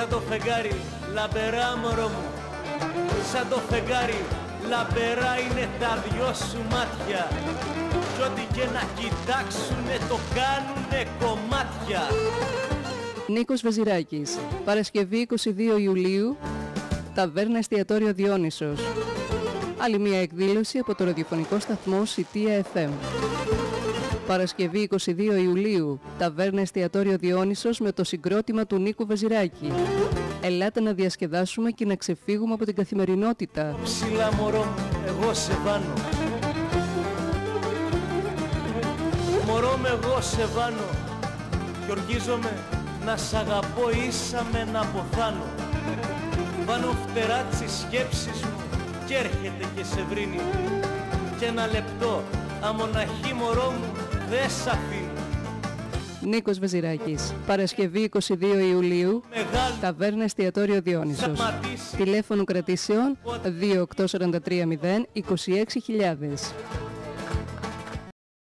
Σαν το φεγγάρι λαμπερά μωρό μου Σαν το φεγγάρι λαμπερά είναι τα δυο σου μάτια Κι ό,τι και να κοιτάξουνε το κάνουνε κομμάτια Νίκος Βεζιράκης, Παρασκευή 22 Ιουλίου, Ταβέρνα Εστιατόριο Διόνυσος. Άλλη μια εκδήλωση από το ραδιοφωνικό σταθμό Σιτία FM. Παρασκευή 22 Ιουλίου, Ταβέρνα Εστιατόριο Διόνυσος με το συγκρότημα του Νίκου Βεζιράκη. Ελάτε να διασκεδάσουμε και να ξεφύγουμε από την καθημερινότητα. Ψηλά μωρό μου, εγώ σε βάνω Μωρό με εγώ σε βάνω Κι ορκίζομαι να σ' αγαπώ ίσα με να αποθάνω Βάνω φτερά τις σκέψεις μου κι έρχεται και σε βρίνει Κι ένα λεπτό αμοναχή μωρό μου δε σ' αφήνει Νίκος Βεζιράκης, Παρασκευή 22 Ιουλίου, Μεγάλη Ταβέρνα Εστιατόριο Διόνυσος. σταματήσει Τηλέφωνο κρατήσεων 28430 26000.